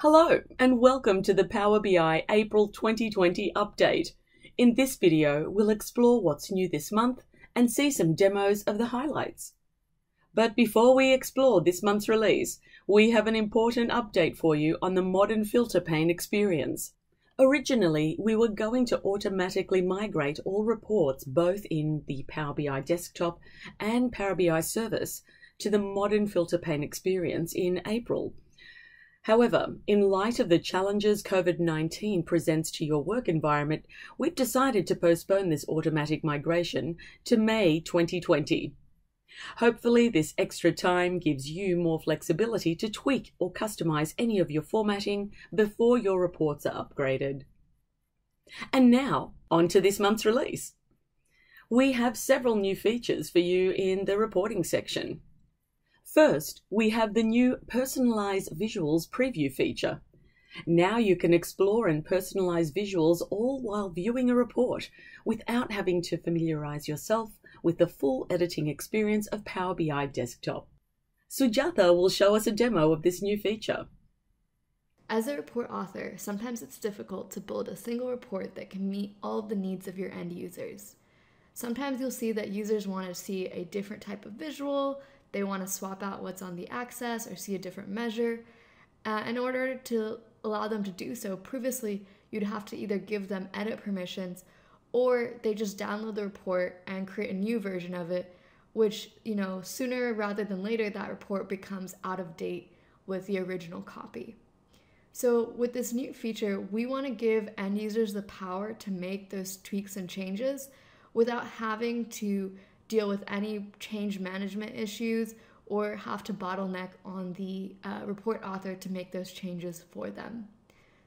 Hello and welcome to the Power BI April 2020 update. In this video, we'll explore what's new this month and see some demos of the highlights. But before we explore this month's release, we have an important update for you on the modern filter pane experience. Originally, we were going to automatically migrate all reports both in the Power BI desktop and Power BI service to the modern filter pane experience in April. However, in light of the challenges COVID 19 presents to your work environment, we've decided to postpone this automatic migration to May 2020. Hopefully, this extra time gives you more flexibility to tweak or customize any of your formatting before your reports are upgraded. And now, on to this month's release. We have several new features for you in the reporting section. First, we have the new Personalize Visuals preview feature. Now you can explore and personalize visuals all while viewing a report without having to familiarize yourself with the full editing experience of Power BI Desktop. Sujatha will show us a demo of this new feature. As a report author, sometimes it's difficult to build a single report that can meet all of the needs of your end users. Sometimes you'll see that users want to see a different type of visual, they want to swap out what's on the axis or see a different measure. Uh, in order to allow them to do so, previously you'd have to either give them edit permissions or they just download the report and create a new version of it, which, you know, sooner rather than later, that report becomes out of date with the original copy. So, with this new feature, we want to give end users the power to make those tweaks and changes without having to deal with any change management issues or have to bottleneck on the uh, report author to make those changes for them.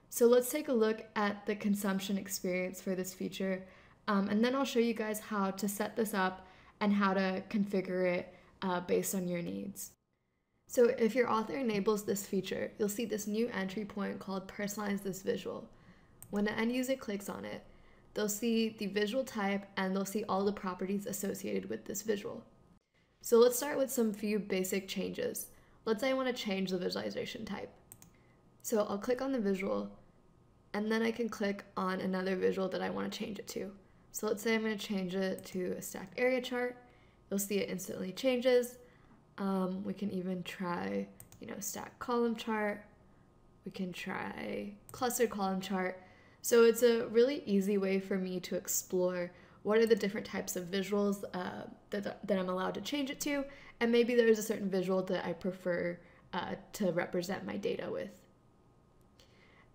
So let's take a look at the consumption experience for this feature, um, and then I'll show you guys how to set this up and how to configure it uh, based on your needs. So if your author enables this feature, you'll see this new entry point called Personalize This Visual. When an end user clicks on it, they'll see the visual type and they'll see all the properties associated with this visual. So let's start with some few basic changes. Let's say I want to change the visualization type. So I'll click on the visual and then I can click on another visual that I want to change it to. So let's say I'm going to change it to a stacked area chart. You'll see it instantly changes. Um, we can even try, you know, stacked column chart. We can try clustered column chart. So it's a really easy way for me to explore what are the different types of visuals uh, that, that I'm allowed to change it to, and maybe there's a certain visual that I prefer uh, to represent my data with.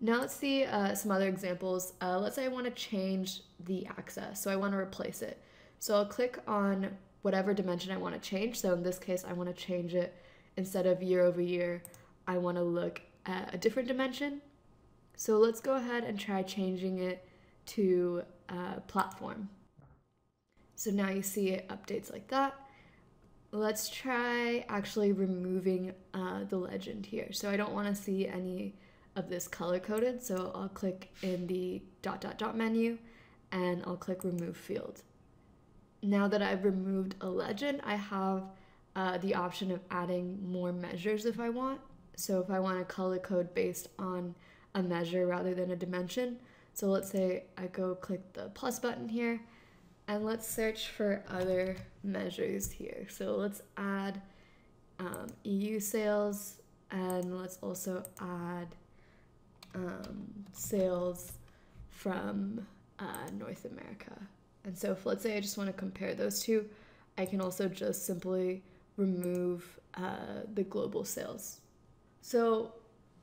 Now let's see uh, some other examples. Uh, let's say I want to change the axis, so I want to replace it. So I'll click on whatever dimension I want to change. So in this case, I want to change it instead of year over year, I want to look at a different dimension. So let's go ahead and try changing it to uh, platform. So now you see it updates like that. Let's try actually removing uh, the legend here. So I don't want to see any of this color coded. So I'll click in the dot dot dot menu and I'll click remove field. Now that I've removed a legend, I have uh, the option of adding more measures if I want. So if I want to color code based on a measure rather than a dimension. So let's say I go click the plus button here and let's search for other measures here. So let's add um, EU sales and let's also add um, sales from uh, North America. And so if let's say I just want to compare those two, I can also just simply remove uh, the global sales. So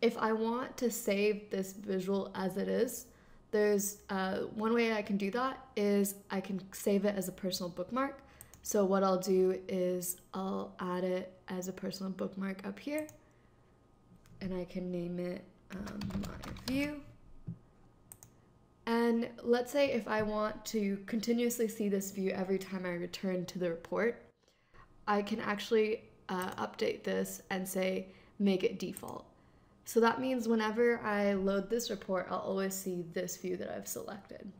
if I want to save this visual as it is, there's uh, one way I can do that is I can save it as a personal bookmark. So what I'll do is I'll add it as a personal bookmark up here and I can name it um, my view. And let's say if I want to continuously see this view every time I return to the report, I can actually uh, update this and say make it default. So that means whenever I load this report, I'll always see this view that I've selected.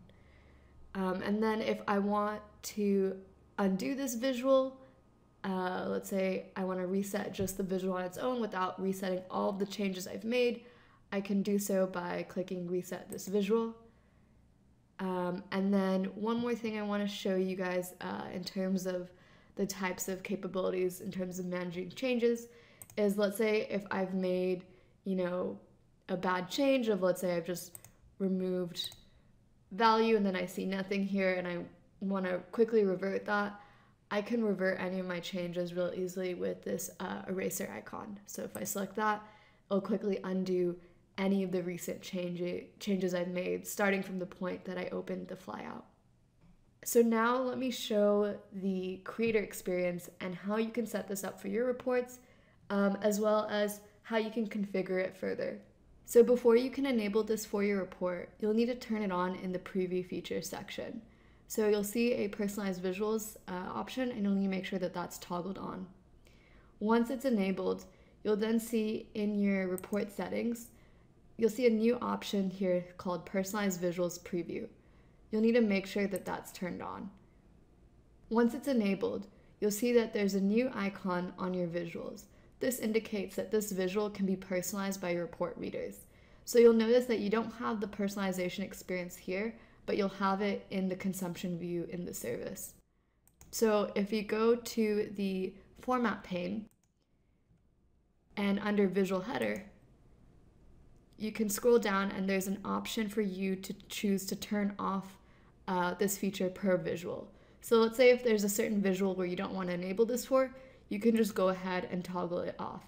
Um, and then if I want to undo this visual, uh, let's say I want to reset just the visual on its own without resetting all of the changes I've made, I can do so by clicking reset this visual. Um, and then one more thing I want to show you guys uh, in terms of the types of capabilities in terms of managing changes is let's say if I've made, you know, a bad change of let's say I've just removed value and then I see nothing here and I want to quickly revert that, I can revert any of my changes real easily with this uh, eraser icon. So if I select that, it'll quickly undo any of the recent change, changes I've made starting from the point that I opened the flyout. So now let me show the creator experience and how you can set this up for your reports, um, as well as how you can configure it further. So before you can enable this for your report, you'll need to turn it on in the preview features section. So you'll see a personalized visuals uh, option and you'll need to make sure that that's toggled on. Once it's enabled, you'll then see in your report settings, you'll see a new option here called personalized visuals preview. You'll need to make sure that that's turned on. Once it's enabled, you'll see that there's a new icon on your visuals. This indicates that this visual can be personalized by your report readers. So you'll notice that you don't have the personalization experience here, but you'll have it in the consumption view in the service. So if you go to the format pane and under visual header, you can scroll down and there's an option for you to choose to turn off uh, this feature per visual. So let's say if there's a certain visual where you don't want to enable this for, you can just go ahead and toggle it off.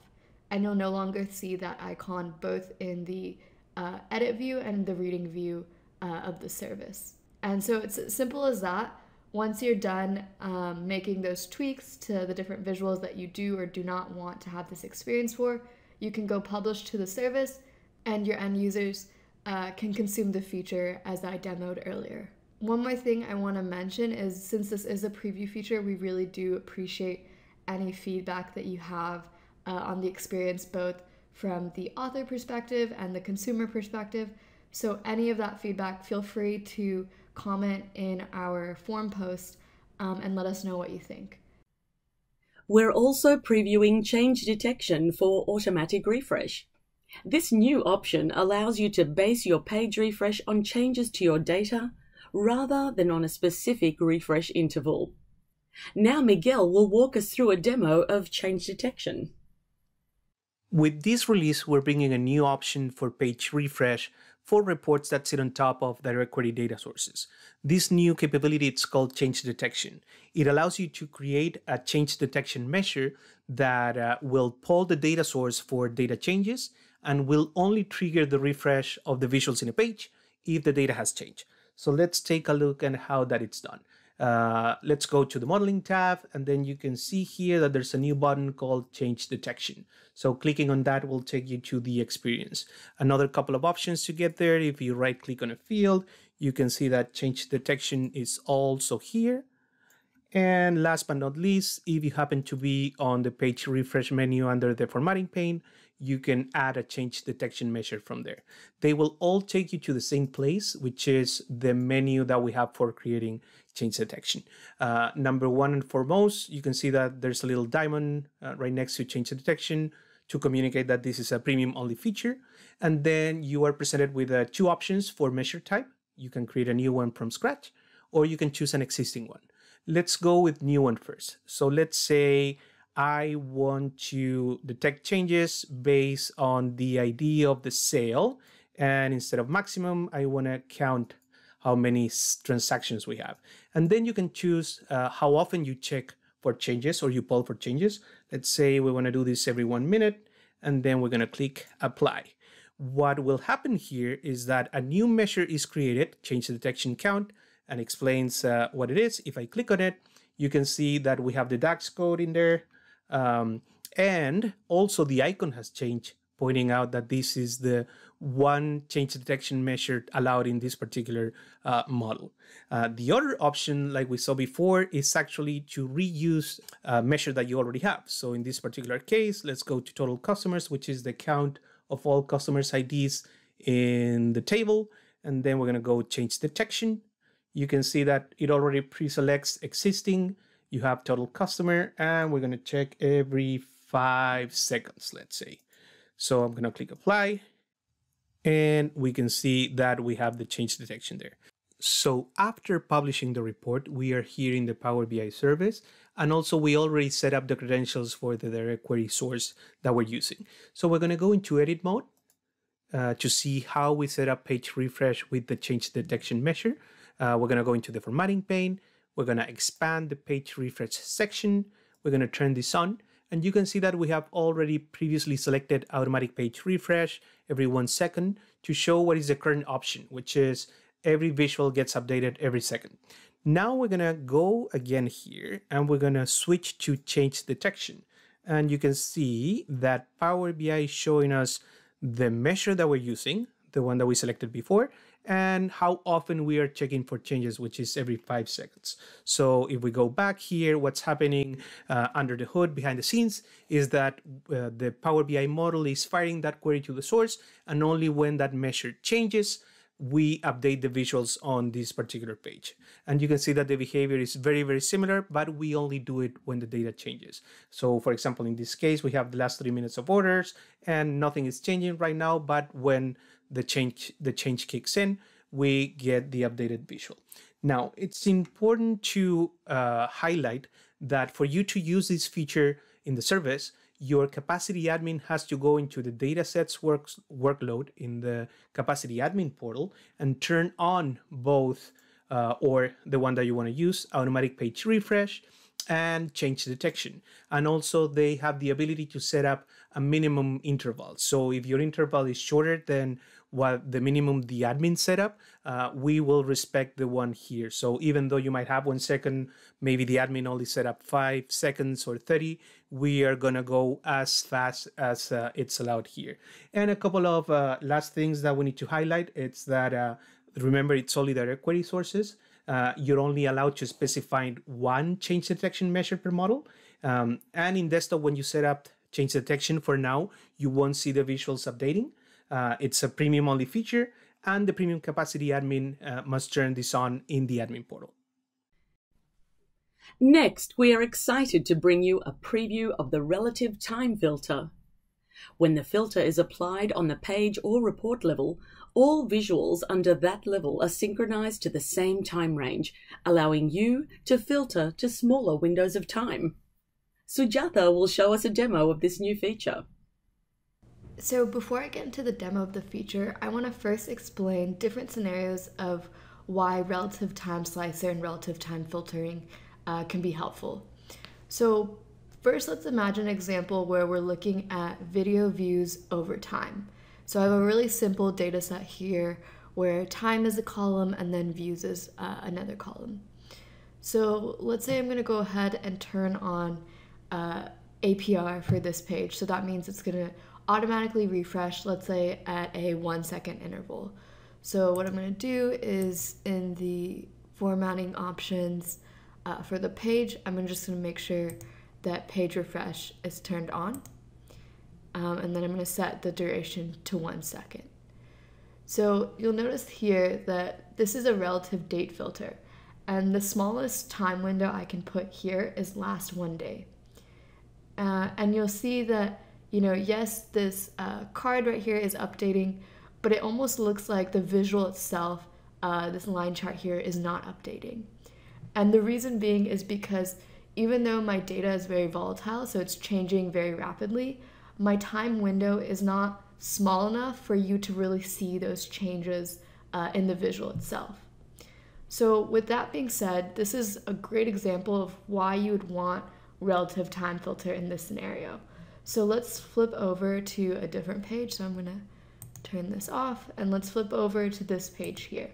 And you'll no longer see that icon both in the uh, edit view and the reading view uh, of the service. And so it's as simple as that. Once you're done um, making those tweaks to the different visuals that you do or do not want to have this experience for, you can go publish to the service and your end users uh, can consume the feature as I demoed earlier. One more thing I want to mention is since this is a preview feature, we really do appreciate any feedback that you have uh, on the experience, both from the author perspective and the consumer perspective. So, any of that feedback, feel free to comment in our forum post um, and let us know what you think. We're also previewing change detection for automatic refresh. This new option allows you to base your page refresh on changes to your data rather than on a specific refresh interval. Now Miguel will walk us through a demo of change detection. With this release, we're bringing a new option for page refresh for reports that sit on top of direct query data sources. This new capability is called change detection. It allows you to create a change detection measure that uh, will pull the data source for data changes and will only trigger the refresh of the visuals in a page if the data has changed. So let's take a look at how that it's done. Uh, let's go to the modeling tab and then you can see here that there's a new button called change detection. So clicking on that will take you to the experience. Another couple of options to get there. If you right click on a field, you can see that change detection is also here. And last but not least, if you happen to be on the page refresh menu under the formatting pane, you can add a change detection measure from there. They will all take you to the same place, which is the menu that we have for creating change detection. Uh, number one and foremost, you can see that there's a little diamond uh, right next to change detection to communicate that this is a premium only feature. And then you are presented with uh, two options for measure type. You can create a new one from scratch, or you can choose an existing one. Let's go with new one first. So let's say I want to detect changes based on the ID of the sale. And instead of maximum, I want to count how many transactions we have. And then you can choose uh, how often you check for changes or you poll for changes. Let's say we want to do this every one minute, and then we're going to click apply. What will happen here is that a new measure is created, change detection count, and explains uh, what it is. If I click on it, you can see that we have the DAX code in there. Um, and also the icon has changed, pointing out that this is the one change detection measure allowed in this particular uh, model. Uh, the other option, like we saw before, is actually to reuse a measure that you already have. So in this particular case, let's go to total customers, which is the count of all customers IDs in the table. And then we're going to go change detection. You can see that it already pre-selects existing you have total customer and we're going to check every five seconds, let's say. So I'm going to click apply And we can see that we have the change detection there. So after publishing the report, we are here in the Power BI service. And also we already set up the credentials for the direct query source that we're using. So we're gonna go into edit mode uh, to see how we set up page refresh with the change detection measure. Uh, we're gonna go into the formatting pane. We're gonna expand the page refresh section. We're gonna turn this on and you can see that we have already previously selected automatic page refresh every one second to show what is the current option, which is every visual gets updated every second. Now we're gonna go again here and we're gonna switch to change detection. And you can see that Power BI is showing us the measure that we're using, the one that we selected before, and how often we are checking for changes, which is every five seconds. So if we go back here, what's happening uh, under the hood behind the scenes is that uh, the Power BI model is firing that query to the source, and only when that measure changes, we update the visuals on this particular page. And you can see that the behavior is very, very similar, but we only do it when the data changes. So for example, in this case, we have the last three minutes of orders and nothing is changing right now, but when the change, the change kicks in, we get the updated visual. Now, it's important to uh, highlight that for you to use this feature in the service, your capacity admin has to go into the datasets works, workload in the capacity admin portal and turn on both uh, or the one that you want to use, automatic page refresh and change detection. And also they have the ability to set up a minimum interval. So if your interval is shorter than what the minimum the admin setup, uh, we will respect the one here. So even though you might have one second, maybe the admin only set up five seconds or 30, we are gonna go as fast as uh, it's allowed here. And a couple of uh, last things that we need to highlight, it's that, uh, remember it's only direct query sources. Uh, you're only allowed to specify one change detection measure per model. Um, and in desktop, when you set up change detection for now, you won't see the visuals updating. Uh, it's a premium only feature and the premium capacity admin uh, must turn this on in the admin portal. Next, we are excited to bring you a preview of the relative time filter. When the filter is applied on the page or report level, all visuals under that level are synchronized to the same time range, allowing you to filter to smaller windows of time. Sujatha will show us a demo of this new feature. So before I get into the demo of the feature, I want to first explain different scenarios of why relative time slicer and relative time filtering uh, can be helpful. So first, let's imagine an example where we're looking at video views over time. So I have a really simple data set here where time is a column and then views is uh, another column. So let's say I'm going to go ahead and turn on uh, APR for this page. So that means it's going to automatically refresh, let's say at a one second interval. So what I'm going to do is in the formatting options uh, for the page, I'm just going to make sure that page refresh is turned on. Um, and then I'm going to set the duration to one second. So you'll notice here that this is a relative date filter. And the smallest time window I can put here is last one day. Uh, and you'll see that you know, yes, this uh, card right here is updating, but it almost looks like the visual itself, uh, this line chart here, is not updating. And the reason being is because even though my data is very volatile, so it's changing very rapidly, my time window is not small enough for you to really see those changes uh, in the visual itself. So with that being said, this is a great example of why you would want relative time filter in this scenario. So let's flip over to a different page. So I'm gonna turn this off and let's flip over to this page here.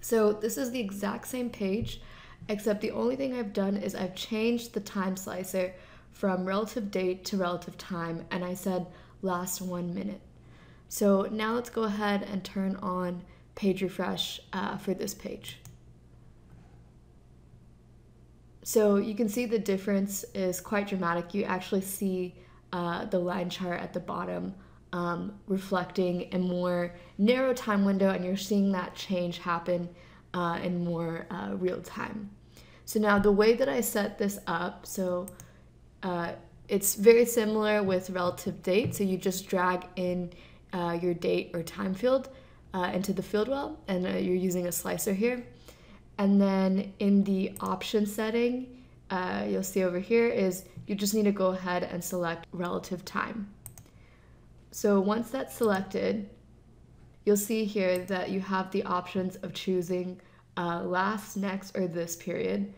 So this is the exact same page, except the only thing I've done is I've changed the time slicer from relative date to relative time and I said last one minute. So now let's go ahead and turn on page refresh uh, for this page. So you can see the difference is quite dramatic. You actually see uh, the line chart at the bottom um, reflecting a more narrow time window, and you're seeing that change happen uh, in more uh, real time. So now the way that I set this up, so uh, it's very similar with relative date. So you just drag in uh, your date or time field uh, into the field well, and you're using a slicer here. And then in the option setting, uh, you'll see over here is you just need to go ahead and select relative time. So once that's selected, you'll see here that you have the options of choosing uh, last, next, or this period.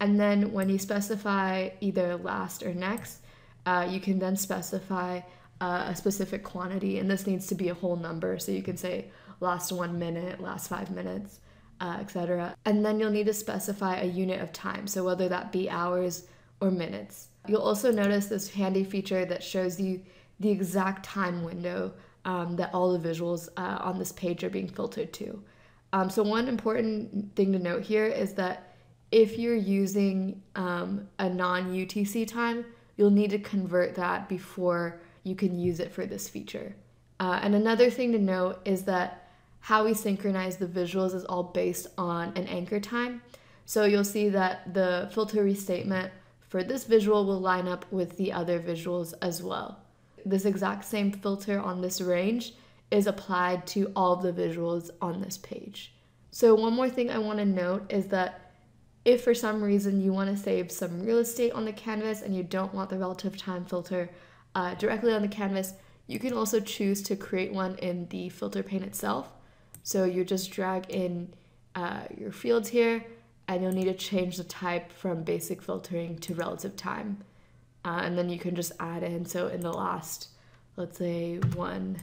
And then when you specify either last or next, uh, you can then specify uh, a specific quantity, and this needs to be a whole number. So you can say last one minute, last five minutes, uh, etc. And then you'll need to specify a unit of time, so whether that be hours or minutes. You'll also notice this handy feature that shows you the exact time window um, that all the visuals uh, on this page are being filtered to. Um, so one important thing to note here is that if you're using um, a non-UTC time, you'll need to convert that before you can use it for this feature. Uh, and another thing to note is that how we synchronize the visuals is all based on an anchor time. So you'll see that the filter restatement for this visual will line up with the other visuals as well this exact same filter on this range is applied to all of the visuals on this page. So one more thing I want to note is that if for some reason you want to save some real estate on the canvas and you don't want the relative time filter uh, directly on the canvas, you can also choose to create one in the filter pane itself. So you just drag in uh, your fields here and you'll need to change the type from basic filtering to relative time uh, and then you can just add in. So in the last, let's say one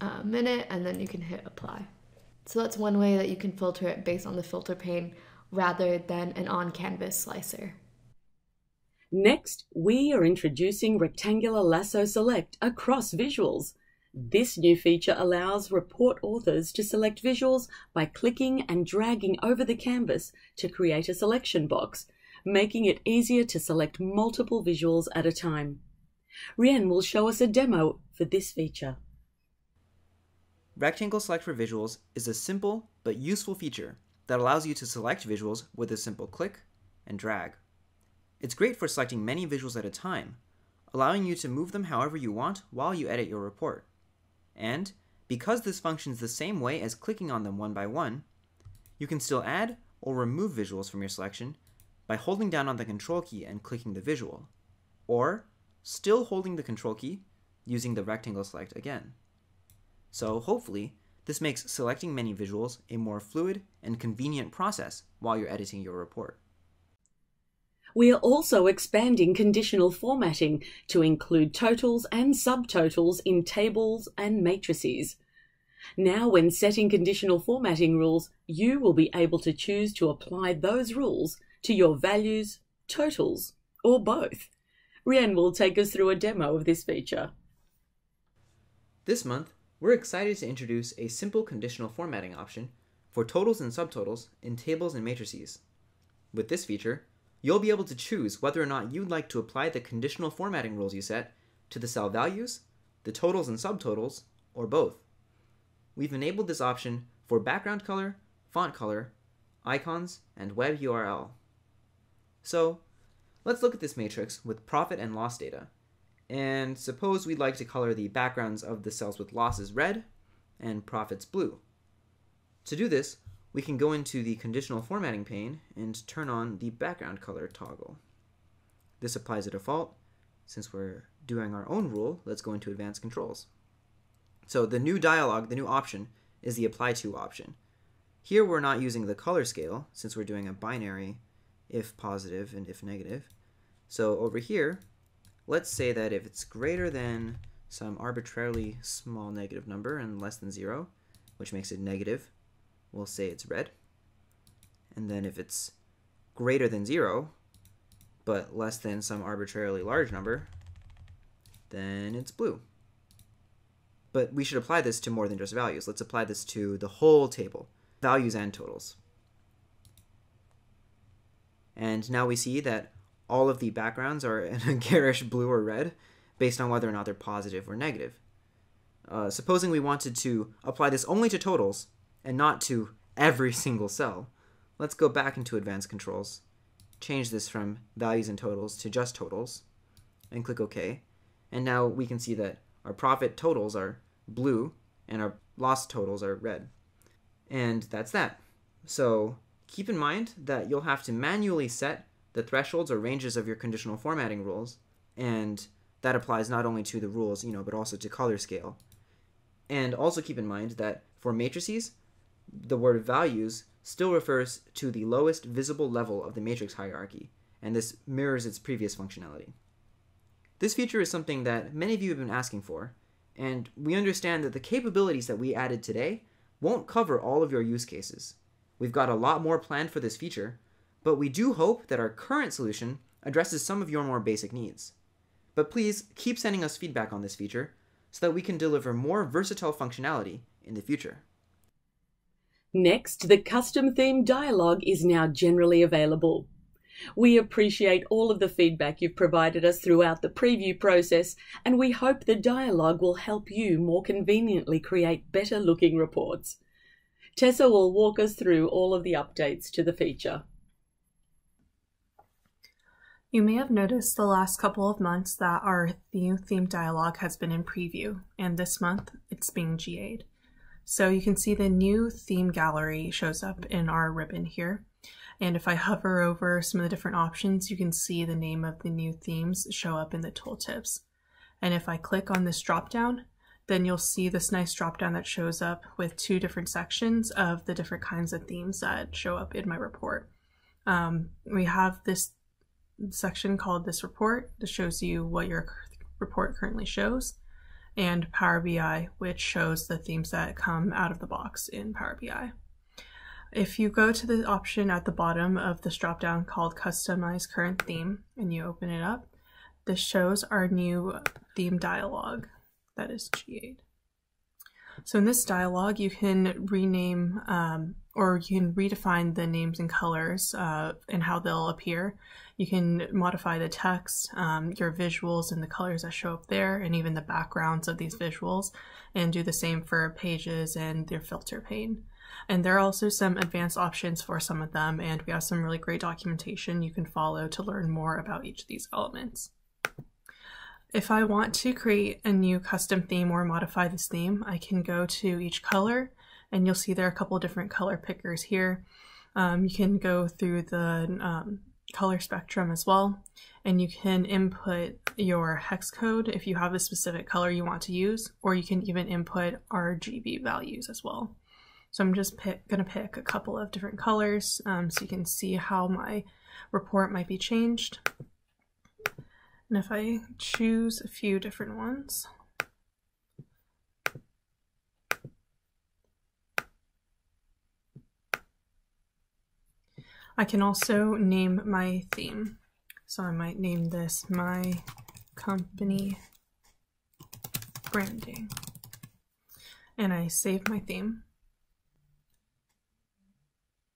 uh, minute, and then you can hit apply. So that's one way that you can filter it based on the filter pane rather than an on-canvas slicer. Next, we are introducing Rectangular Lasso Select across visuals. This new feature allows report authors to select visuals by clicking and dragging over the canvas to create a selection box, making it easier to select multiple visuals at a time. Rien will show us a demo for this feature. Rectangle Select for Visuals is a simple but useful feature that allows you to select visuals with a simple click and drag. It's great for selecting many visuals at a time, allowing you to move them however you want while you edit your report. And, because this functions the same way as clicking on them one by one, you can still add or remove visuals from your selection by holding down on the control key and clicking the visual, or still holding the control key using the rectangle select again. So hopefully, this makes selecting many visuals a more fluid and convenient process while you're editing your report. We are also expanding conditional formatting to include totals and subtotals in tables and matrices. Now, when setting conditional formatting rules, you will be able to choose to apply those rules to your values, totals, or both. Rien will take us through a demo of this feature. This month, we're excited to introduce a simple conditional formatting option for totals and subtotals in tables and matrices. With this feature, you'll be able to choose whether or not you'd like to apply the conditional formatting rules you set to the cell values, the totals and subtotals, or both. We've enabled this option for background color, font color, icons, and web URL. So let's look at this matrix with profit and loss data. And suppose we'd like to color the backgrounds of the cells with losses red and profits blue. To do this, we can go into the conditional formatting pane and turn on the background color toggle. This applies a default. Since we're doing our own rule, let's go into advanced controls. So the new dialog, the new option, is the apply to option. Here we're not using the color scale since we're doing a binary if positive and if negative. So over here, let's say that if it's greater than some arbitrarily small negative number and less than zero, which makes it negative, we'll say it's red. And then if it's greater than zero, but less than some arbitrarily large number, then it's blue. But we should apply this to more than just values. Let's apply this to the whole table, values and totals. And now we see that all of the backgrounds are in a garish blue or red based on whether or not they're positive or negative. Uh, supposing we wanted to apply this only to totals and not to every single cell, let's go back into advanced controls, change this from values and totals to just totals, and click OK. And now we can see that our profit totals are blue and our loss totals are red. And that's that. So keep in mind that you'll have to manually set the thresholds or ranges of your conditional formatting rules, and that applies not only to the rules, you know, but also to color scale. And also keep in mind that for matrices, the word values still refers to the lowest visible level of the matrix hierarchy, and this mirrors its previous functionality. This feature is something that many of you have been asking for, and we understand that the capabilities that we added today won't cover all of your use cases. We've got a lot more planned for this feature, but we do hope that our current solution addresses some of your more basic needs. But please keep sending us feedback on this feature so that we can deliver more versatile functionality in the future. Next, the custom theme dialog is now generally available. We appreciate all of the feedback you've provided us throughout the preview process, and we hope the dialogue will help you more conveniently create better looking reports. Tessa will walk us through all of the updates to the feature. You may have noticed the last couple of months that our new theme dialog has been in preview, and this month it's being GA'd. So you can see the new theme gallery shows up in our ribbon here. And if I hover over some of the different options, you can see the name of the new themes show up in the tooltips. And if I click on this dropdown, then you'll see this nice dropdown that shows up with two different sections of the different kinds of themes that show up in my report. Um, we have this section called this report that shows you what your report currently shows and Power BI, which shows the themes that come out of the box in Power BI. If you go to the option at the bottom of this dropdown called Customize Current Theme and you open it up, this shows our new theme dialog that is GA. So in this dialog, you can rename um, or you can redefine the names and colors uh, and how they'll appear. You can modify the text, um, your visuals and the colors that show up there, and even the backgrounds of these visuals, and do the same for pages and their filter pane. And there are also some advanced options for some of them, and we have some really great documentation you can follow to learn more about each of these elements. If I want to create a new custom theme or modify this theme, I can go to each color, and you'll see there are a couple different color pickers here. Um, you can go through the um, color spectrum as well, and you can input your hex code if you have a specific color you want to use, or you can even input RGB values as well. So I'm just pick, gonna pick a couple of different colors um, so you can see how my report might be changed. And if I choose a few different ones, I can also name my theme. So I might name this my company branding. And I save my theme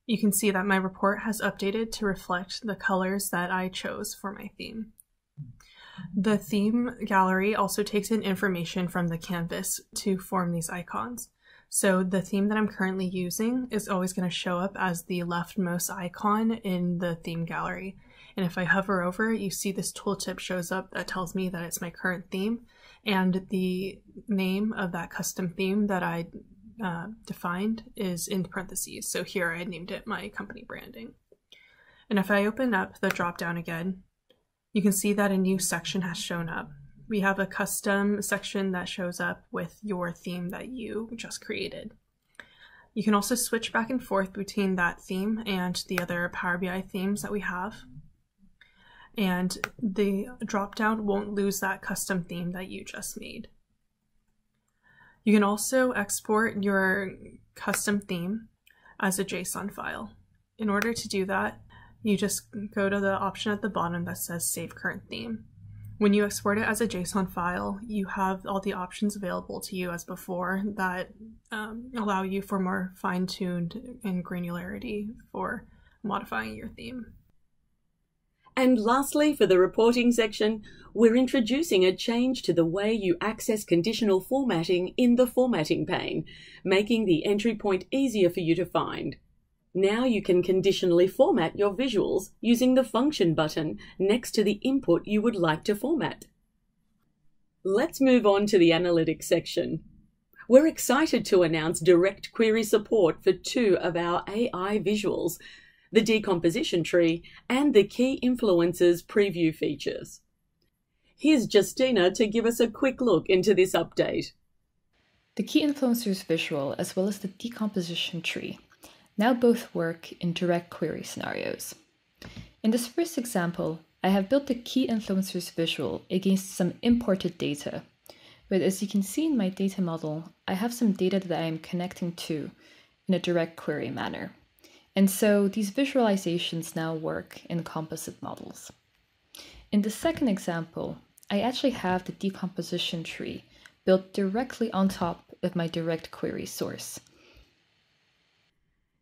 you can see that my report has updated to reflect the colors that I chose for my theme. The theme gallery also takes in information from the canvas to form these icons. So the theme that I'm currently using is always going to show up as the leftmost icon in the theme gallery. And if I hover over it, you see this tooltip shows up that tells me that it's my current theme and the name of that custom theme that I uh, defined is in parentheses. So here I named it my company branding. And if I open up the drop down again, you can see that a new section has shown up. We have a custom section that shows up with your theme that you just created. You can also switch back and forth between that theme and the other Power BI themes that we have. And the drop down won't lose that custom theme that you just made. You can also export your custom theme as a JSON file. In order to do that, you just go to the option at the bottom that says Save Current Theme. When you export it as a JSON file, you have all the options available to you as before that um, allow you for more fine-tuned and granularity for modifying your theme. And lastly, for the reporting section, we're introducing a change to the way you access conditional formatting in the formatting pane, making the entry point easier for you to find. Now you can conditionally format your visuals using the function button next to the input you would like to format. Let's move on to the analytics section. we're excited to announce direct query support for two of our AI visuals, the decomposition tree and the key influencers preview features. Here's Justina to give us a quick look into this update. The key influencers visual as well as the decomposition tree now both work in direct query scenarios. In this first example, I have built the key influencers visual against some imported data. But as you can see in my data model, I have some data that I am connecting to in a direct query manner. And so these visualizations now work in composite models. In the second example, I actually have the decomposition tree built directly on top of my direct query source.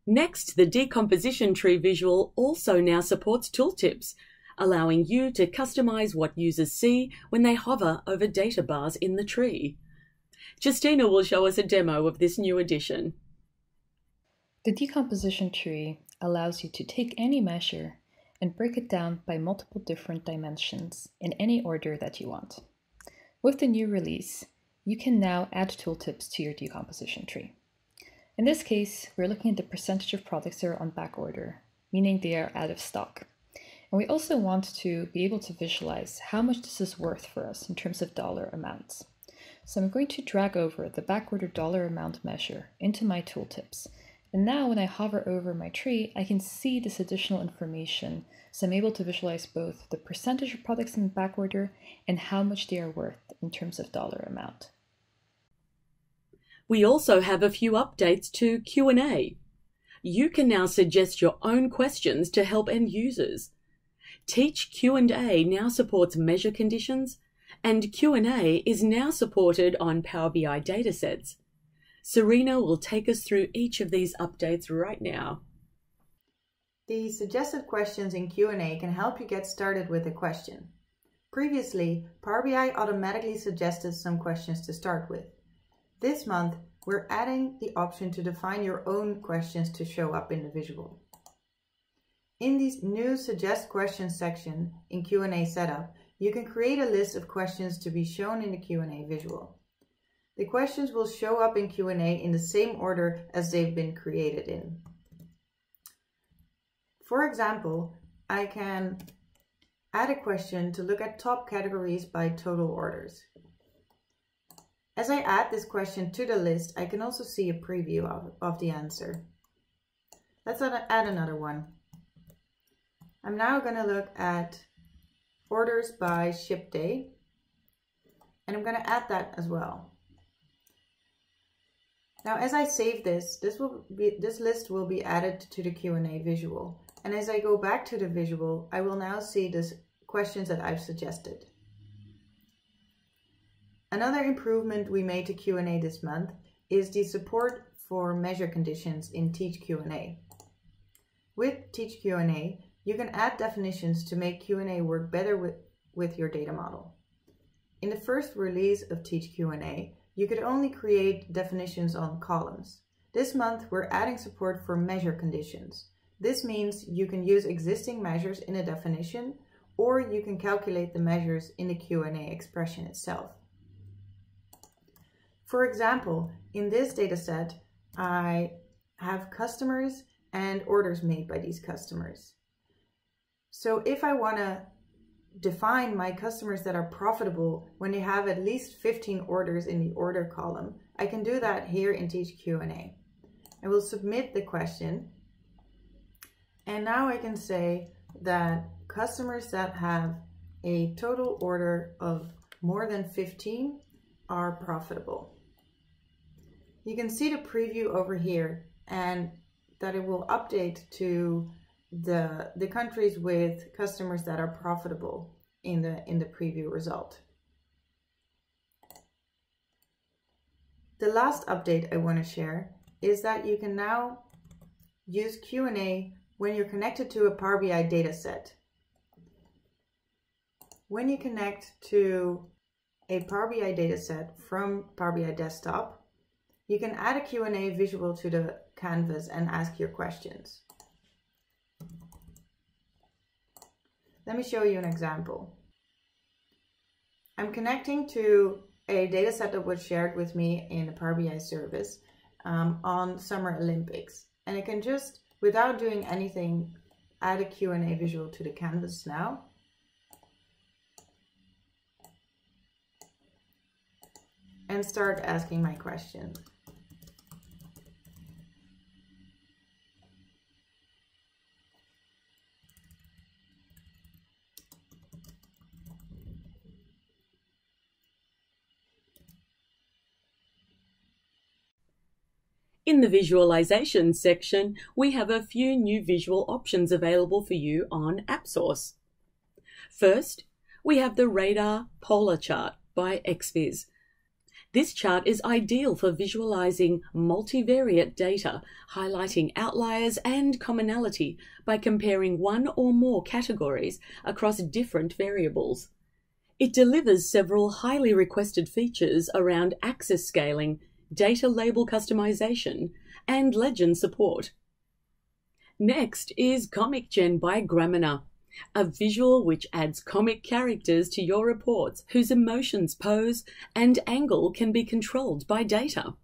Next, the decomposition tree visual also now supports tooltips, allowing you to customize what users see when they hover over data bars in the tree. Justina will show us a demo of this new addition. The decomposition tree allows you to take any measure and break it down by multiple different dimensions in any order that you want. With the new release, you can now add tooltips to your decomposition tree. In this case, we're looking at the percentage of products that are on back order, meaning they are out of stock. And we also want to be able to visualize how much this is worth for us in terms of dollar amounts. So I'm going to drag over the backorder dollar amount measure into my tooltips and now when I hover over my tree, I can see this additional information. So I'm able to visualize both the percentage of products in backorder and how much they are worth in terms of dollar amount. We also have a few updates to Q&A. You can now suggest your own questions to help end users. Teach Q&A now supports measure conditions, and Q&A is now supported on Power BI datasets. Serena will take us through each of these updates right now. The suggested questions in Q&A can help you get started with a question. Previously, Power BI automatically suggested some questions to start with. This month, we're adding the option to define your own questions to show up in the visual. In the new Suggest Questions section in Q&A setup, you can create a list of questions to be shown in the Q&A visual. The questions will show up in Q&A in the same order as they've been created in. For example, I can add a question to look at top categories by total orders. As I add this question to the list, I can also see a preview of, of the answer. Let's add another one. I'm now going to look at orders by ship day, and I'm going to add that as well. Now, as I save this, this will be this list will be added to the Q&A visual. And as I go back to the visual, I will now see the questions that I've suggested. Another improvement we made to Q&A this month is the support for measure conditions in Teach Q&A. With Teach Q&A, you can add definitions to make Q&A work better with, with your data model. In the first release of Teach Q&A, you could only create definitions on columns. This month, we're adding support for measure conditions. This means you can use existing measures in a definition, or you can calculate the measures in the Q&A expression itself. For example, in this data set, I have customers and orders made by these customers. So if I want to define my customers that are profitable when they have at least 15 orders in the order column, I can do that here in Teach Q&A. I will submit the question. And now I can say that customers that have a total order of more than 15 are profitable. You can see the preview over here and that it will update to the, the countries with customers that are profitable in the, in the preview result. The last update I want to share is that you can now use Q&A when you're connected to a Power BI dataset. When you connect to a Power BI dataset from Power BI Desktop, you can add a Q&A visual to the canvas and ask your questions. Let me show you an example. I'm connecting to a data set that was shared with me in the Power BI service um, on Summer Olympics. And I can just, without doing anything, add a Q&A visual to the canvas now. And start asking my questions. In the visualization section, we have a few new visual options available for you on AppSource. First, we have the Radar Polar Chart by XViz. This chart is ideal for visualizing multivariate data, highlighting outliers and commonality by comparing one or more categories across different variables. It delivers several highly requested features around axis scaling, data label customization, and legend support. Next is Comicgen by Gramener, a visual which adds comic characters to your reports whose emotions, pose, and angle can be controlled by data.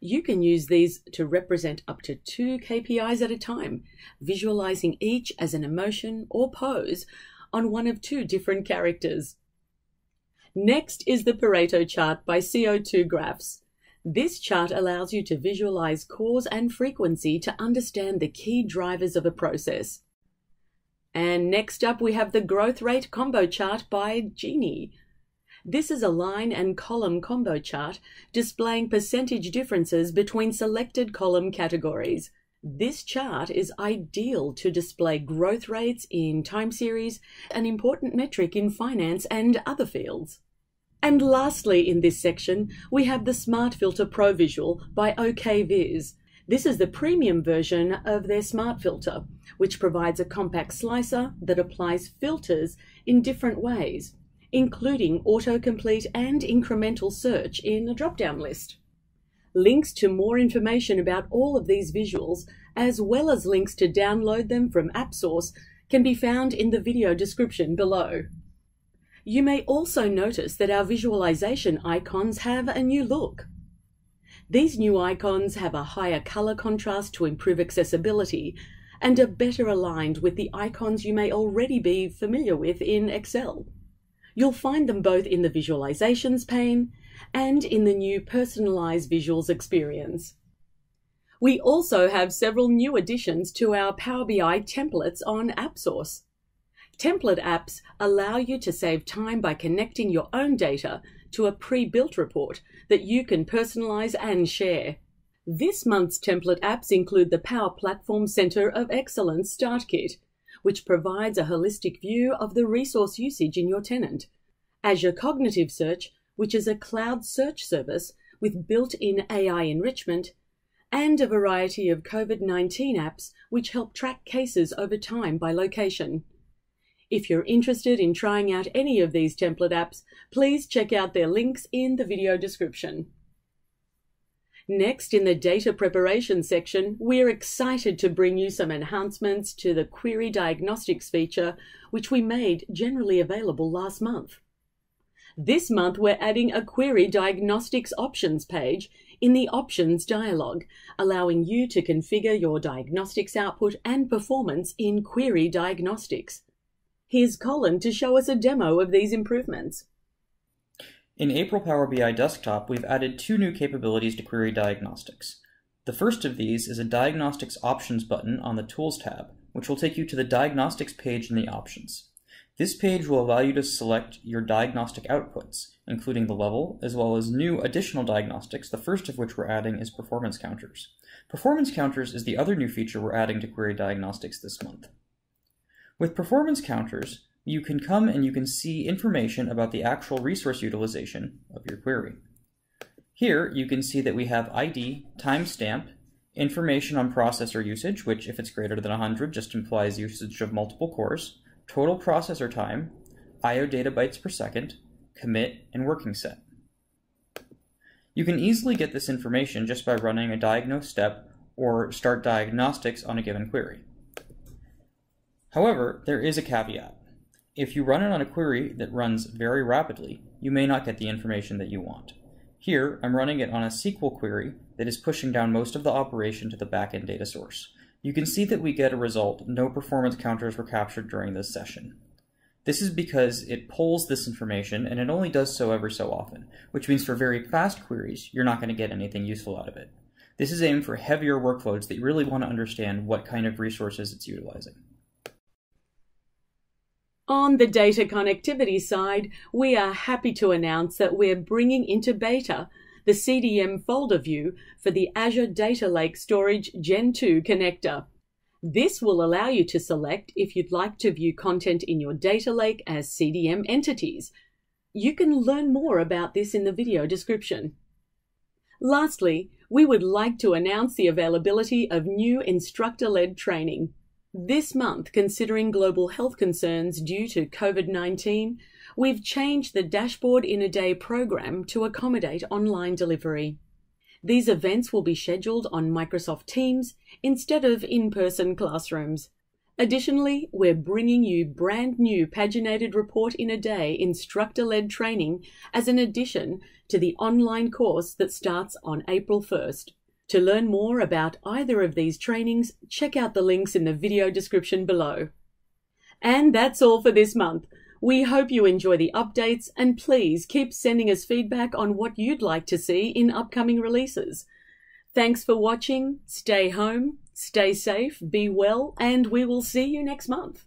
You can use these to represent up to two KPIs at a time, visualizing each as an emotion or pose on one of two different characters. Next is the Pareto chart by sio2Graphs. This chart allows you to visualize cause and frequency to understand the key drivers of a process. And next up, we have the growth rate combo chart by Djeeni. This is a line and column combo chart displaying percentage differences between selected column categories. This chart is ideal to display growth rates in time series, an important metric in finance and other fields. And lastly, in this section, we have the Smart Filter Pro Visual by OKViz. This is the premium version of their Smart Filter, which provides a compact slicer that applies filters in different ways, including autocomplete and incremental search in a drop-down list. Links to more information about all of these visuals, as well as links to download them from AppSource, can be found in the video description below. You may also notice that our visualization icons have a new look. These new icons have a higher color contrast to improve accessibility and are better aligned with the icons you may already be familiar with in Excel. You'll find them both in the Visualizations pane and in the new Personalized Visuals experience. We also have several new additions to our Power BI templates on AppSource. Template apps allow you to save time by connecting your own data to a pre-built report that you can personalize and share. This month's template apps include the Power Platform Center of Excellence Start Kit, which provides a holistic view of the resource usage in your tenant, Azure Cognitive Search, which is a cloud search service with built-in AI enrichment, and a variety of COVID-19 apps which help track cases over time by location. If you're interested in trying out any of these template apps, please check out their links in the video description. Next, in the data preparation section, we're excited to bring you some enhancements to the Query Diagnostics feature, which we made generally available last month. This month, we're adding a Query Diagnostics Options page in the Options dialog, allowing you to configure your diagnostics output and performance in Query Diagnostics. Here's Colin to show us a demo of these improvements. In April Power BI Desktop, we've added two new capabilities to Query Diagnostics. The first of these is a Diagnostics Options button on the Tools tab, which will take you to the Diagnostics page in the Options. This page will allow you to select your diagnostic outputs, including the level, as well as new additional diagnostics, the first of which we're adding is performance counters. Performance counters is the other new feature we're adding to Query Diagnostics this month. With performance counters, you can come and you can see information about the actual resource utilization of your query. Here, you can see that we have ID, timestamp, information on processor usage, which if it's greater than 100 just implies usage of multiple cores, total processor time, IO data bytes per second, commit, and working set. You can easily get this information just by running a diagnose step or start diagnostics on a given query. However, there is a caveat. If you run it on a query that runs very rapidly, you may not get the information that you want. Here, I'm running it on a SQL query that is pushing down most of the operation to the backend data source. You can see that we get a result, no performance counters were captured during this session. This is because it pulls this information and it only does so ever so often, which means for very fast queries, you're not going to get anything useful out of it. This is aimed for heavier workloads that you really want to understand what kind of resources it's utilizing. On the data connectivity side, we are happy to announce that we're bringing into beta the CDM folder view for the Azure Data Lake Storage Gen 2 connector. This will allow you to select if you'd like to view content in your data lake as CDM entities. You can learn more about this in the video description. Lastly, we would like to announce the availability of new instructor-led training. This month, considering global health concerns due to COVID-19, we've changed the Dashboard in a Day program to accommodate online delivery. These events will be scheduled on Microsoft Teams instead of in-person classrooms. Additionally, we're bringing you brand new paginated report in a day instructor-led training as an addition to the online course that starts on April 1st. To learn more about either of these trainings, check out the links in the video description below. And that's all for this month. We hope you enjoy the updates and please keep sending us feedback on what you'd like to see in upcoming releases. Thanks for watching, stay home, stay safe, be well, and we will see you next month.